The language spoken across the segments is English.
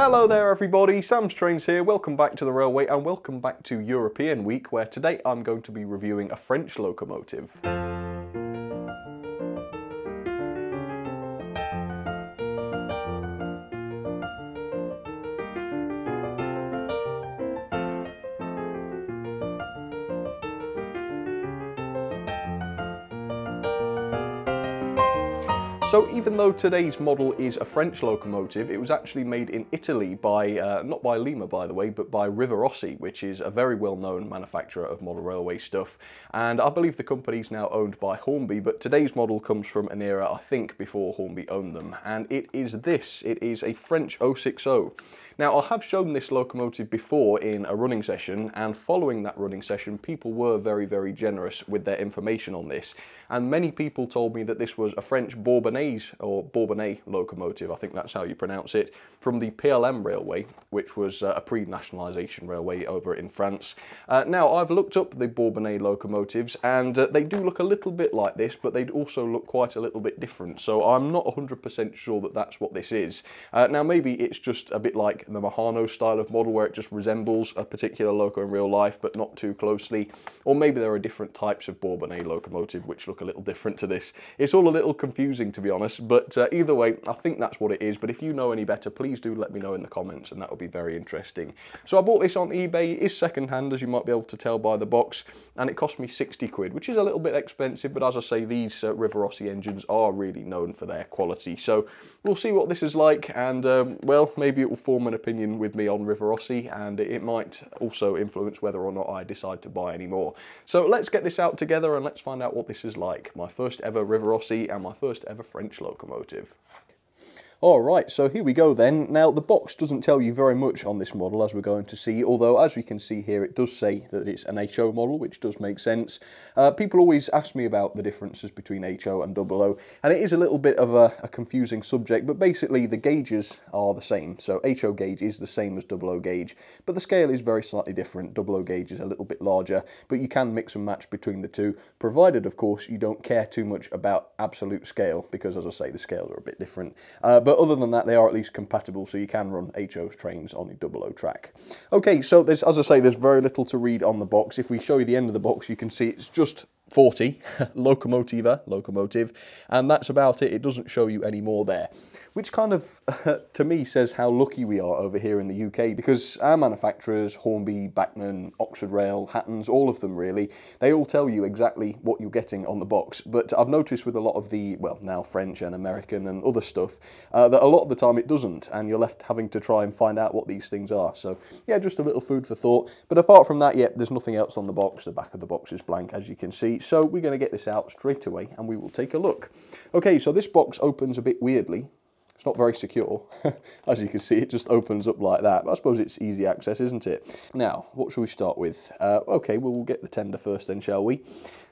Hello there everybody, Sam's Trains here, welcome back to the Railway and welcome back to European Week where today I'm going to be reviewing a French locomotive. So even though today's model is a French locomotive, it was actually made in Italy by, uh, not by Lima by the way, but by Rivarossi, which is a very well-known manufacturer of model railway stuff. And I believe the company is now owned by Hornby, but today's model comes from an era, I think, before Hornby owned them. And it is this, it is a French 060. Now, I have shown this locomotive before in a running session, and following that running session, people were very, very generous with their information on this. And many people told me that this was a French Bourbonnais, or Bourbonnais locomotive, I think that's how you pronounce it, from the PLM railway, which was uh, a pre-nationalisation railway over in France. Uh, now, I've looked up the Bourbonnais locomotives, and uh, they do look a little bit like this, but they'd also look quite a little bit different. So I'm not 100% sure that that's what this is. Uh, now, maybe it's just a bit like the Mahano style of model where it just resembles a particular loco in real life but not too closely or maybe there are different types of Bourbonnais locomotive which look a little different to this. It's all a little confusing to be honest but uh, either way I think that's what it is but if you know any better please do let me know in the comments and that would be very interesting. So I bought this on eBay, it is second hand as you might be able to tell by the box and it cost me 60 quid which is a little bit expensive but as I say these uh, Rivarossi engines are really known for their quality so we'll see what this is like and um, well maybe it will form an opinion with me on Rivarossi and it might also influence whether or not I decide to buy any more. So let's get this out together and let's find out what this is like. My first ever Rivarossi and my first ever French locomotive. Alright, so here we go then. Now the box doesn't tell you very much on this model as we're going to see, although as we can see here it does say that it's an HO model, which does make sense. Uh, people always ask me about the differences between HO and 00, and it is a little bit of a, a, confusing subject, but basically the gauges are the same. So HO gauge is the same as 00 gauge, but the scale is very slightly different. 00 gauge is a little bit larger, but you can mix and match between the two, provided of course you don't care too much about absolute scale, because as I say, the scales are a bit different. Uh, but other than that, they are at least compatible, so you can run HO's trains on a 00 track. Okay, so there's, as I say, there's very little to read on the box. If we show you the end of the box, you can see it's just 40, Locomotiva, locomotive, and that's about it. It doesn't show you any more there, which kind of, to me, says how lucky we are over here in the UK because our manufacturers, Hornby, Bachmann, Oxford Rail, Hattons, all of them really, they all tell you exactly what you're getting on the box. But I've noticed with a lot of the, well, now French and American and other stuff, uh, that a lot of the time it doesn't, and you're left having to try and find out what these things are. So, yeah, just a little food for thought. But apart from that, yeah, there's nothing else on the box. The back of the box is blank, as you can see so we're going to get this out straight away and we will take a look. Okay, so this box opens a bit weirdly. It's not very secure. As you can see, it just opens up like that. But I suppose it's easy access, isn't it? Now, what shall we start with? Uh, okay, well, we'll get the tender first then, shall we?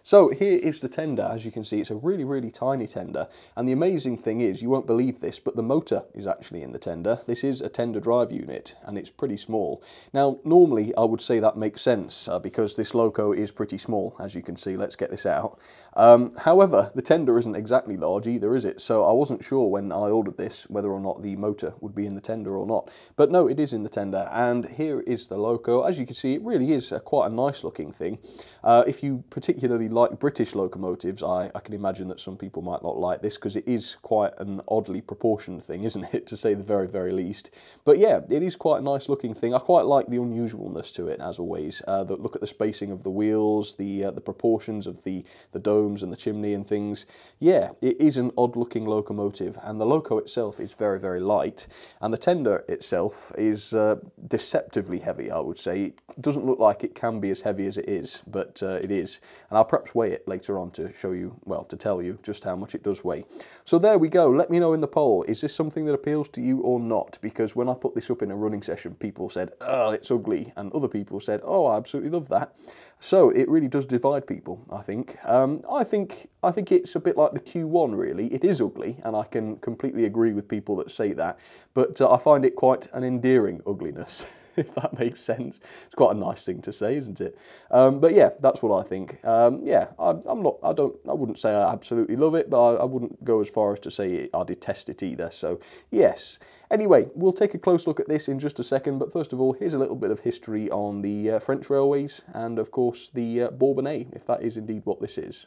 So here is the tender. As you can see, it's a really, really tiny tender. And the amazing thing is, you won't believe this, but the motor is actually in the tender. This is a tender drive unit, and it's pretty small. Now, normally, I would say that makes sense, uh, because this loco is pretty small, as you can see. Let's get this out. Um, however, the tender isn't exactly large either, is it? So I wasn't sure when I ordered this, whether or not the motor would be in the tender or not. But no, it is in the tender, and here is the loco. As you can see, it really is a, quite a nice looking thing. Uh, if you particularly like British locomotives, I, I can imagine that some people might not like this because it is quite an oddly proportioned thing, isn't it, to say the very, very least. But yeah, it is quite a nice looking thing. I quite like the unusualness to it, as always. Uh, the, look at the spacing of the wheels, the uh, the proportions of the, the domes and the chimney and things. Yeah, it is an odd looking locomotive, and the loco itself is very, very light, and the tender itself is uh, deceptively heavy, I would say. It doesn't look like it can be as heavy as it is, but uh, it is. And I'll perhaps weigh it later on to show you, well, to tell you just how much it does weigh. So there we go. Let me know in the poll, is this something that appeals to you or not? Because when I put this up in a running session, people said, oh, it's ugly. And other people said, oh, I absolutely love that. So it really does divide people, I think. Um, I think I think it's a bit like the Q1, really. It is ugly, and I can completely agree with people that say that, but uh, I find it quite an endearing ugliness. if that makes sense. It's quite a nice thing to say, isn't it? Um, but yeah, that's what I think. Um, yeah, I'm, I'm, not. I don't. I wouldn't say I absolutely love it, but I, I wouldn't go as far as to say I detest it either. So yes. Anyway, we'll take a close look at this in just a second, but first of all, here's a little bit of history on the uh, French railways and, of course, the uh, Bourbonnais, if that is indeed what this is.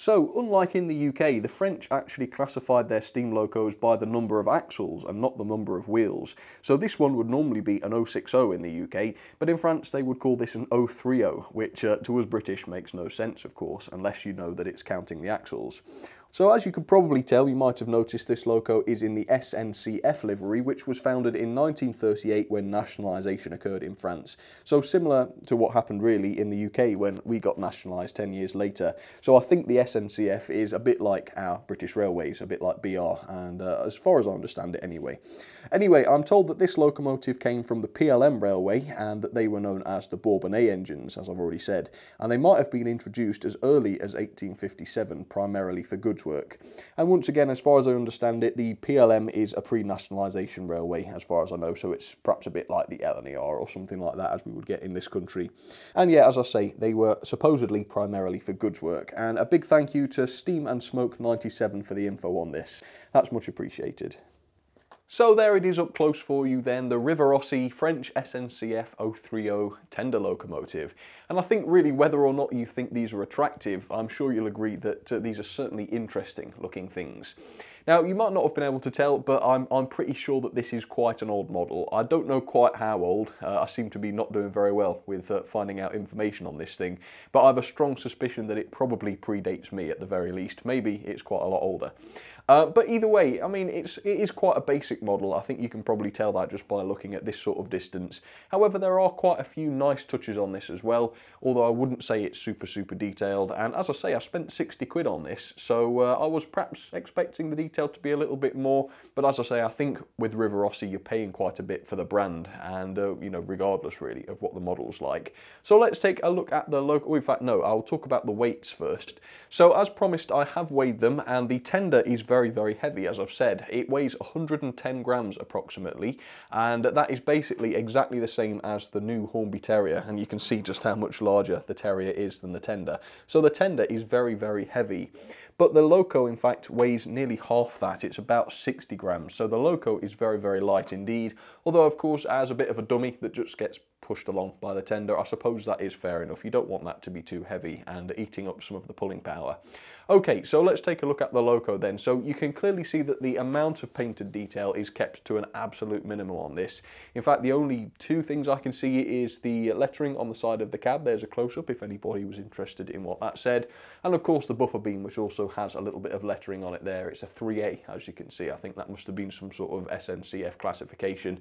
So, unlike in the UK, the French actually classified their steam locos by the number of axles and not the number of wheels. So this one would normally be an 060 in the UK, but in France they would call this an 030, which uh, to us British makes no sense, of course, unless you know that it's counting the axles. So as you could probably tell, you might have noticed this loco is in the SNCF livery, which was founded in 1938 when nationalisation occurred in France. So similar to what happened really in the UK when we got nationalised 10 years later. So I think the SNCF is a bit like our British Railways, a bit like BR, and uh, as far as I understand it anyway. Anyway, I'm told that this locomotive came from the PLM Railway and that they were known as the Bourbonnais engines, as I've already said, and they might have been introduced as early as 1857, primarily for goods work. And once again, as far as I understand it, the PLM is a pre-nationalisation railway, as far as I know, so it's perhaps a bit like the LNER or something like that, as we would get in this country. And yeah, as I say, they were supposedly primarily for goods work. And a big thank you to Steam and Smoke 97 for the info on this. That's much appreciated. So there it is up close for you then, the Rivarossi French SNCF 030 tender locomotive. And I think really whether or not you think these are attractive, I'm sure you'll agree that uh, these are certainly interesting looking things. Now, you might not have been able to tell, but I'm, I'm pretty sure that this is quite an old model. I don't know quite how old. Uh, I seem to be not doing very well with uh, finding out information on this thing, but I have a strong suspicion that it probably predates me at the very least. Maybe it's quite a lot older. Uh, but either way, I mean, it's, it is quite a basic model. I think you can probably tell that just by looking at this sort of distance. However, there are quite a few nice touches on this as well, although I wouldn't say it's super, super detailed. And as I say, I spent 60 quid on this, so uh, I was perhaps expecting the detail to be a little bit more. But as I say, I think with Rivarossi, you're paying quite a bit for the brand, and, uh, you know, regardless really of what the model's like. So let's take a look at the local, in fact, no, I'll talk about the weights first. So as promised, I have weighed them, and the tender is very very, very heavy, as I've said. It weighs 110 grams approximately, and that is basically exactly the same as the new Hornby Terrier, and you can see just how much larger the Terrier is than the Tender. So the Tender is very, very heavy. But the Loco, in fact, weighs nearly half that. It's about 60 grams. So the Loco is very, very light indeed. Although, of course, as a bit of a dummy that just gets pushed along by the tender, I suppose that is fair enough. You don't want that to be too heavy and eating up some of the pulling power. Okay, so let's take a look at the Loco then. So you can clearly see that the amount of painted detail is kept to an absolute minimum on this. In fact, the only two things I can see is the lettering on the side of the cab. There's a close-up if anybody was interested in what that said. And of course the buffer beam, which also has a little bit of lettering on it there. It's a 3A, as you can see. I think that must have been some sort of SNCF classification.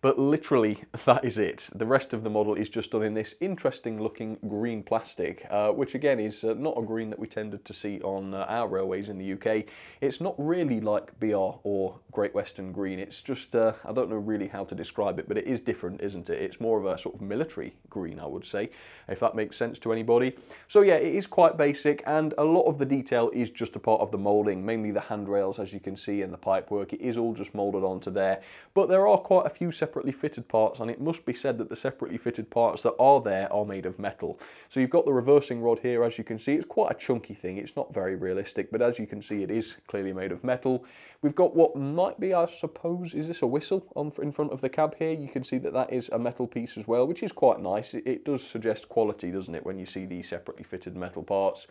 But literally, that is it. The rest of the model is just done in this interesting looking green plastic, uh, which again is uh, not a green that we tended to see on uh, our railways in the UK. It's not really like BR or Great Western Green. It's just, uh, I don't know really how to describe it, but it is different, isn't it? It's more of a sort of military green, I would say, if that makes sense to anybody. So yeah, it is quite basic, and a lot of the detail is just a part of the moulding, mainly the handrails, as you can see, and the pipework. It is all just moulded onto there, but there are quite a few separately fitted parts and it must be said that the separately fitted parts that are there are made of metal. So you've got the reversing rod here as you can see, it's quite a chunky thing, it's not very realistic but as you can see it is clearly made of metal. We've got what might be I suppose, is this a whistle on in front of the cab here? You can see that that is a metal piece as well which is quite nice. It, it does suggest quality doesn't it when you see these separately fitted metal parts.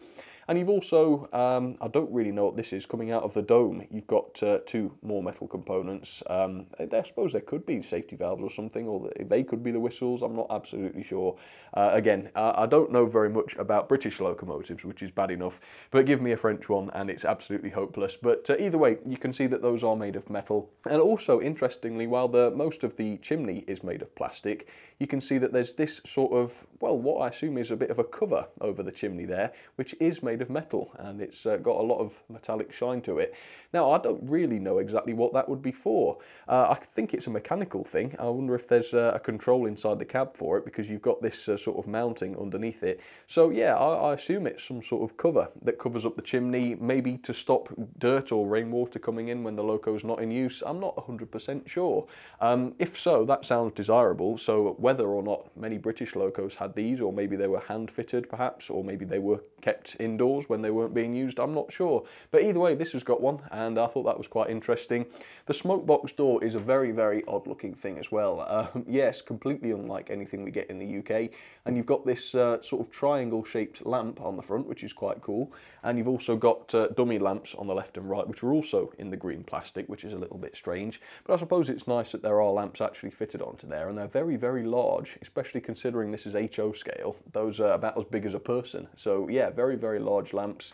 And you've also, um, I don't really know what this is, coming out of the dome, you've got uh, two more metal components. Um, I suppose there could be safety valves or something, or they could be the whistles, I'm not absolutely sure. Uh, again, I don't know very much about British locomotives, which is bad enough, but give me a French one and it's absolutely hopeless. But uh, either way, you can see that those are made of metal. And also, interestingly, while the most of the chimney is made of plastic, you can see that there's this sort of, well, what I assume is a bit of a cover over the chimney there, which is made of metal and it's uh, got a lot of metallic shine to it. Now, I don't really know exactly what that would be for. Uh, I think it's a mechanical thing. I wonder if there's uh, a control inside the cab for it because you've got this uh, sort of mounting underneath it. So yeah, I, I, assume it's some sort of cover that covers up the chimney, maybe to stop dirt or rainwater coming in when the loco's not in use. I'm not 100% sure. Um, if so, that sounds desirable. So whether or not many British locos had these, or maybe they were hand fitted perhaps, or maybe they were kept indoors when they weren't being used, I'm not sure. But either way, this has got one, and I thought that was quite interesting. The smoke box door is a very, very odd looking thing as well. Um, yes, completely unlike anything we get in the UK. And you've got this uh, sort of triangle shaped lamp on the front, which is quite cool. And you've also got uh, dummy lamps on the left and right, which are also in the green plastic, which is a little bit strange. But I suppose it's nice that there are lamps actually fitted onto there, and they're very, very large, especially considering this is HO scale. Those are about as big as a person. So yeah, very, very large lamps.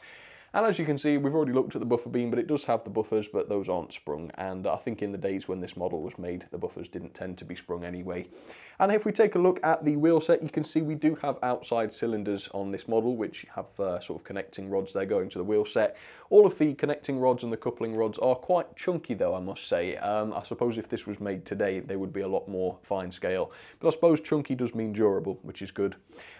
And as you can see, we've already looked at the buffer beam, but it does have the buffers, but those aren't sprung. And I think in the days when this model was made, the buffers didn't tend to be sprung anyway. And if we take a look at the wheel set, you can see we do have outside cylinders on this model, which have uh, sort of connecting rods there going to the wheel set. All of the connecting rods and the coupling rods are quite chunky though, I must say. Um, I suppose if this was made today, they would be a lot more fine scale. But I suppose chunky does mean durable, which is good.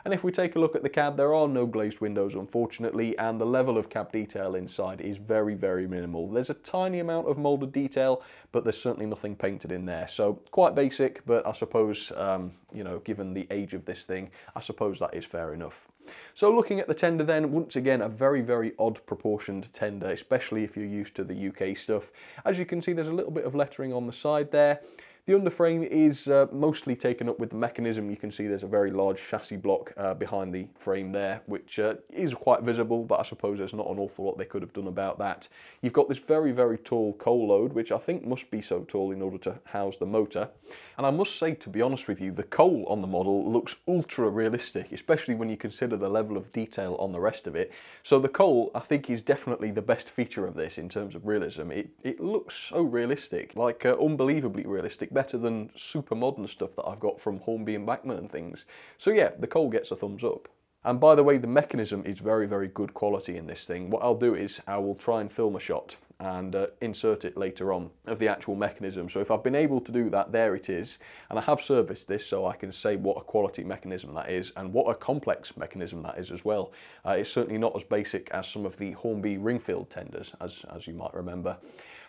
And if we take a look at the cab, there are no glazed windows, unfortunately, and the level of cab detail inside is very, very minimal. There's a tiny amount of moulded detail, but there's certainly nothing painted in there. So quite basic, but I suppose um, you know, given the age of this thing, I suppose that is fair enough. So looking at the tender then, once again, a very, very odd proportioned tender, especially if you're used to the UK stuff. As you can see, there's a little bit of lettering on the side there. The underframe is uh, mostly taken up with the mechanism. You can see there's a very large chassis block uh, behind the frame there, which uh, is quite visible, but I suppose there's not an awful lot they could have done about that. You've got this very, very tall coal load, which I think must be so tall in order to house the motor. And I must say, to be honest with you, the coal on the model looks ultra realistic, especially when you consider the level of detail on the rest of it. So the coal, I think, is definitely the best feature of this in terms of realism. It, it looks so realistic, like uh, unbelievably realistic better than super modern stuff that I've got from Hornby and Bachmann and things. So yeah, the coal gets a thumbs up. And by the way, the mechanism is very, very good quality in this thing. What I'll do is I will try and film a shot and uh, insert it later on of the actual mechanism. So if I've been able to do that, there it is. And I have serviced this so I can say what a quality mechanism that is and what a complex mechanism that is as well. Uh, it's certainly not as basic as some of the Hornby Ringfield tenders, as, as you might remember.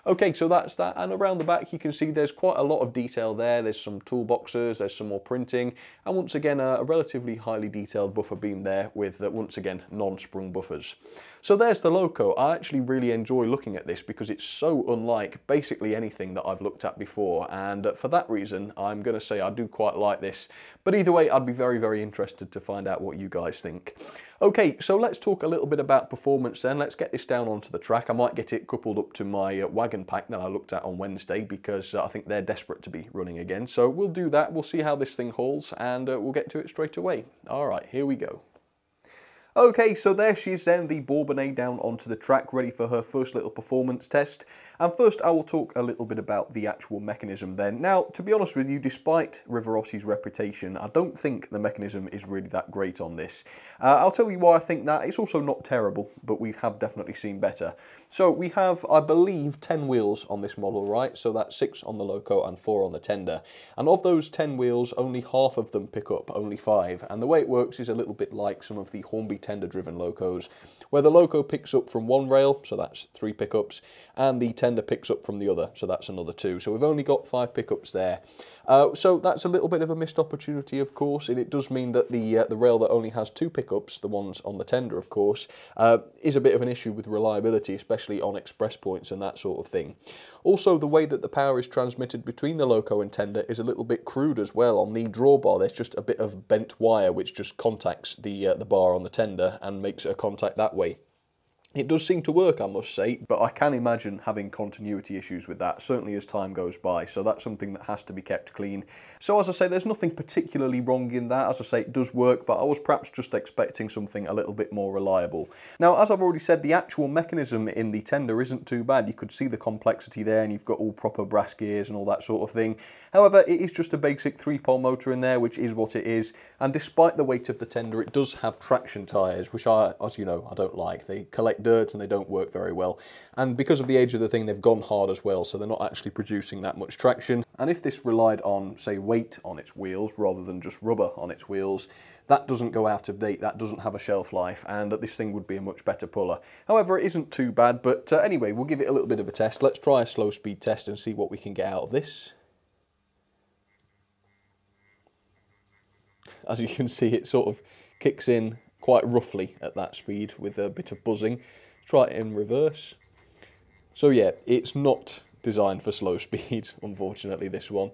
Okay, so that's that. And around the back, you can see there's quite a lot of detail there. There's some toolboxes, there's some more printing, and once again, a, relatively highly detailed buffer beam there with, uh, once again, non-sprung buffers. So there's the Loco. I actually really enjoy looking at this because it's so unlike basically anything that I've looked at before. And for that reason, I'm going to say I do quite like this. But either way, I'd be very, very interested to find out what you guys think. Okay, so let's talk a little bit about performance then. Let's get this down onto the track. I might get it coupled up to my uh, wagon pack that I looked at on Wednesday because uh, I think they're desperate to be running again. So we'll do that. We'll see how this thing hauls and uh, we'll get to it straight away. All right, here we go. Okay, so there she is then, the Bourbonnais down onto the track, ready for her first little performance test. And first I will talk a little bit about the actual mechanism then. Now, to be honest with you, despite Rivarossi's reputation, I don't think the mechanism is really that great on this. Uh, I'll tell you why I think that. It's also not terrible, but we have definitely seen better. So we have, I believe, 10 wheels on this model, right? So that's 6 on the Loco and 4 on the Tender. And of those 10 wheels, only half of them pick up, only 5. And the way it works is a little bit like some of the Hornby tender-driven locos, where the loco picks up from one rail, so that's three pickups, and the tender picks up from the other, so that's another two. So we've only got five pickups there. Uh, so that's a little bit of a missed opportunity, of course, and it does mean that the uh, the rail that only has two pickups, the ones on the tender, of course, uh, is a bit of an issue with reliability, especially on express points and that sort of thing. Also, the way that the power is transmitted between the loco and tender is a little bit crude as well. On the drawbar, there's just a bit of bent wire which just contacts the uh, the bar on the tender and makes a contact that way. It does seem to work, I must say, but I can imagine having continuity issues with that, certainly as time goes by, so that's something that has to be kept clean. So as I say, there's nothing particularly wrong in that. As I say, it does work, but I was perhaps just expecting something a little bit more reliable. Now, as I've already said, the actual mechanism in the tender isn't too bad. You could see the complexity there, and you've got all proper brass gears and all that sort of thing. However, it is just a basic three-pole motor in there, which is what it is, and despite the weight of the tender, it does have traction tyres, which I, as you know, I don't like. They collect dirt and they don't work very well. And because of the age of the thing, they've gone hard as well, so they're not actually producing that much traction. And if this relied on, say, weight on its wheels rather than just rubber on its wheels, that doesn't go out of date, that doesn't have a shelf life, and that this thing would be a much better puller. However, it isn't too bad, but uh, anyway, we'll give it a little bit of a test. Let's try a slow speed test and see what we can get out of this. As you can see, it sort of kicks in quite roughly at that speed with a bit of buzzing. Try it in reverse. So yeah, it's not designed for slow speed, unfortunately, this one.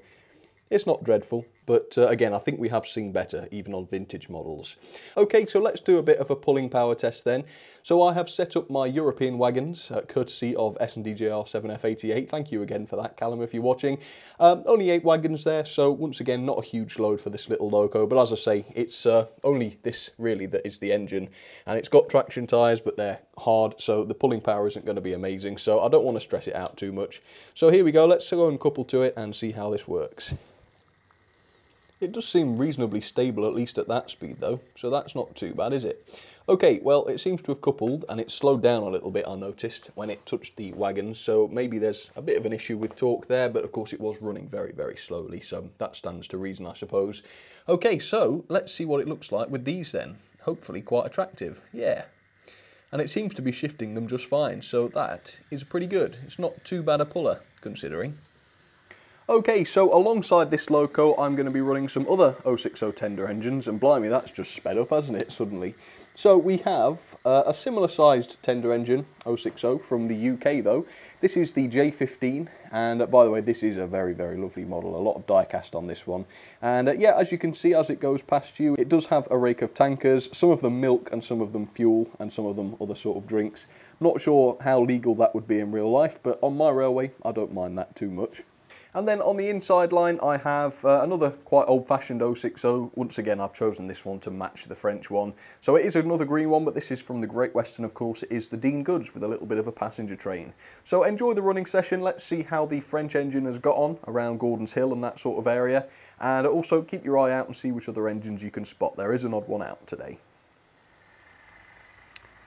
It's not dreadful, but uh, again, I think we have seen better, even on vintage models. Okay, so let's do a bit of a pulling power test then. So I have set up my European wagons, uh, courtesy of S&DJR 7F88. Thank you again for that, Callum, if you're watching. Um, only eight wagons there, so once again, not a huge load for this little loco, but as I say, it's uh, only this really that is the engine, and it's got traction tyres, but they're hard, so the pulling power isn't going to be amazing, so I don't want to stress it out too much. So here we go, let's go and couple to it and see how this works. It does seem reasonably stable, at least at that speed though, so that's not too bad, is it? Okay, well, it seems to have coupled, and it slowed down a little bit, I noticed, when it touched the wagon, so maybe there's a bit of an issue with torque there, but of course it was running very, very slowly, so that stands to reason, I suppose. Okay, so let's see what it looks like with these then. Hopefully quite attractive, yeah. And it seems to be shifting them just fine, so that is pretty good. It's not too bad a puller, considering. Okay, so alongside this loco, I'm going to be running some other 060 tender engines, and blimey, that's just sped up, hasn't it, suddenly? So we have uh, a similar sized tender engine, 060, from the UK though. This is the J15, and uh, by the way, this is a very, very lovely model, a lot of die-cast on this one. And uh, yeah, as you can see, as it goes past you, it does have a rake of tankers, some of them milk and some of them fuel, and some of them other sort of drinks. Not sure how legal that would be in real life, but on my railway, I don't mind that too much. And then on the inside line, I have uh, another quite old-fashioned 060. Once again, I've chosen this one to match the French one. So it is another green one, but this is from the Great Western, of course. It is the Dean Goods with a little bit of a passenger train. So enjoy the running session. Let's see how the French engine has got on around Gordon's Hill and that sort of area. And also keep your eye out and see which other engines you can spot. There is an odd one out today.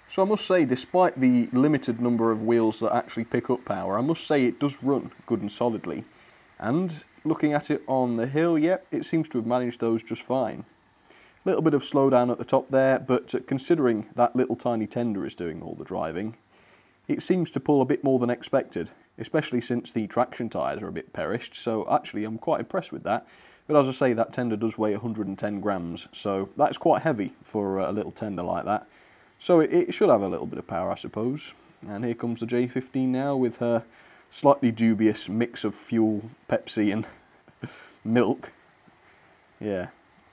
So I must say, despite the limited number of wheels that actually pick up power, I must say it does run good and solidly. And looking at it on the hill, yep, it seems to have managed those just fine. A little bit of slowdown at the top there, but uh, considering that little tiny tender is doing all the driving, it seems to pull a bit more than expected, especially since the traction tyres are a bit perished, so actually I'm quite impressed with that. But as I say, that tender does weigh 110 grams, so that's quite heavy for uh, a little tender like that. So it, it should have a little bit of power, I suppose. And here comes the J15 now with her slightly dubious mix of fuel, Pepsi and milk. Yeah,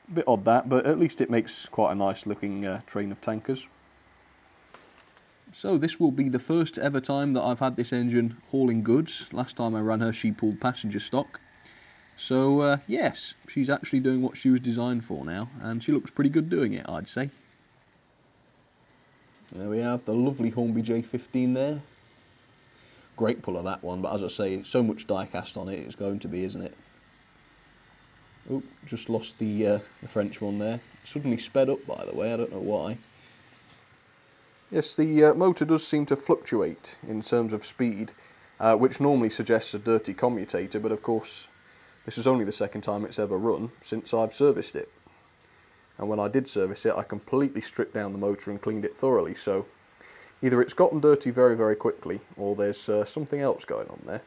a bit odd that, but at least it makes quite a nice looking uh, train of tankers. So this will be the first ever time that I've had this engine hauling goods. Last time I ran her she pulled passenger stock. So uh, yes, she's actually doing what she was designed for now, and she looks pretty good doing it, I'd say. There we have the lovely Hornby J15 there great pull of that one, but as I say, so much die cast on it, it's going to be, isn't it? Oh, just lost the, uh, the French one there. Suddenly sped up, by the way, I don't know why. Yes, the uh, motor does seem to fluctuate in terms of speed, uh, which normally suggests a dirty commutator, but of course, this is only the second time it's ever run since I've serviced it. And when I did service it, I completely stripped down the motor and cleaned it thoroughly, so Either it's gotten dirty very, very quickly, or there's uh, something else going on there.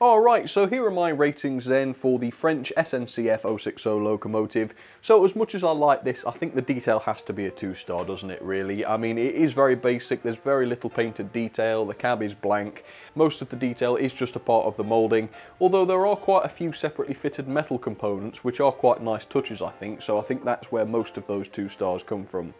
Alright, so here are my ratings then for the French SNCF 060 locomotive. So as much as I like this, I think the detail has to be a 2-star, doesn't it really? I mean, it is very basic, there's very little painted detail, the cab is blank, most of the detail is just a part of the moulding, although there are quite a few separately fitted metal components, which are quite nice touches I think, so I think that's where most of those 2 stars come from.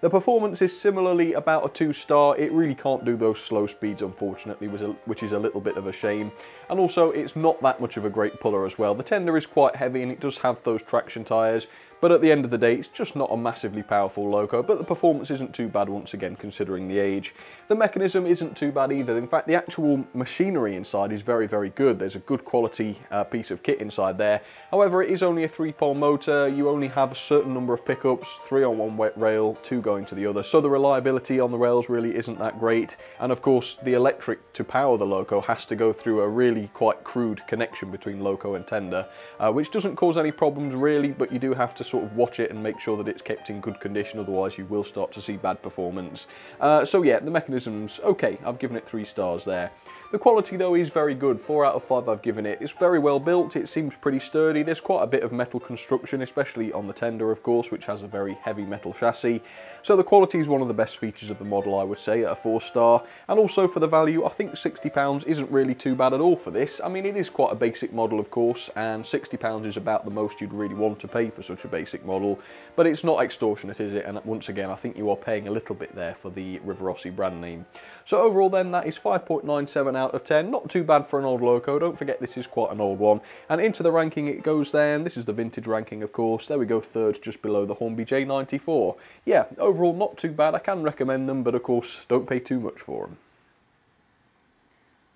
The performance is similarly about a two star. It really can't do those slow speeds, unfortunately, which is a little bit of a shame. And also, it's not that much of a great puller as well. The tender is quite heavy and it does have those traction tyres, but at the end of the day, it's just not a massively powerful loco, but the performance isn't too bad once again, considering the age. The mechanism isn't too bad either. In fact, the actual machinery inside is very, very good. There's a good quality uh, piece of kit inside there. However, it is only a three-pole motor. You only have a certain number of pickups, three on one wet rail, two going to the other. So the reliability on the rails really isn't that great. And of course, the electric to power the loco has to go through a really quite crude connection between loco and tender, uh, which doesn't cause any problems really, but you do have to sort of watch it and make sure that it's kept in good condition, otherwise you will start to see bad performance. Uh, so yeah, the mechanism's okay, I've given it three stars there. The quality though is very good, 4 out of 5 I've given it. It's very well built, it seems pretty sturdy, there's quite a bit of metal construction, especially on the tender of course, which has a very heavy metal chassis. So the quality is one of the best features of the model I would say at a 4 star, and also for the value I think £60 isn't really too bad at all for this. I mean it is quite a basic model of course, and £60 is about the most you'd really want to pay for such a basic model, but it's not extortionate is it, and once again I think you are paying a little bit there for the Rivarossi brand name. So overall then that is 5.97 out of 10. Not too bad for an old loco. Don't forget this is quite an old one. And into the ranking it goes then. This is the vintage ranking, of course. There we go, third, just below the Hornby J94. Yeah, overall not too bad. I can recommend them, but of course, don't pay too much for them.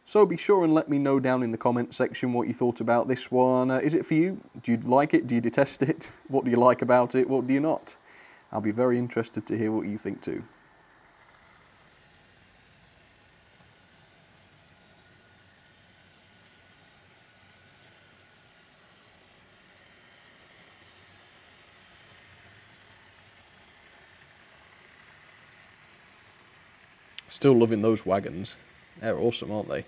So be sure and let me know down in the comment section what you thought about this one. Uh, is it for you? Do you like it? Do you detest it? What do you like about it? What do you not? I'll be very interested to hear what you think too. Still loving those wagons. They're awesome, aren't they?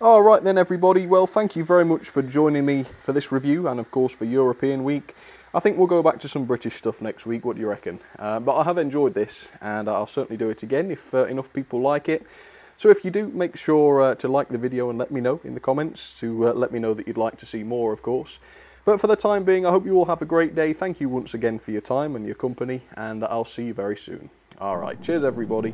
All right then everybody, well thank you very much for joining me for this review and of course for European Week. I think we'll go back to some British stuff next week, what do you reckon? Uh, but I have enjoyed this and I'll certainly do it again if uh, enough people like it. So if you do, make sure uh, to like the video and let me know in the comments to uh, let me know that you'd like to see more of course. But for the time being, I hope you all have a great day. Thank you once again for your time and your company, and I'll see you very soon. All right, cheers everybody.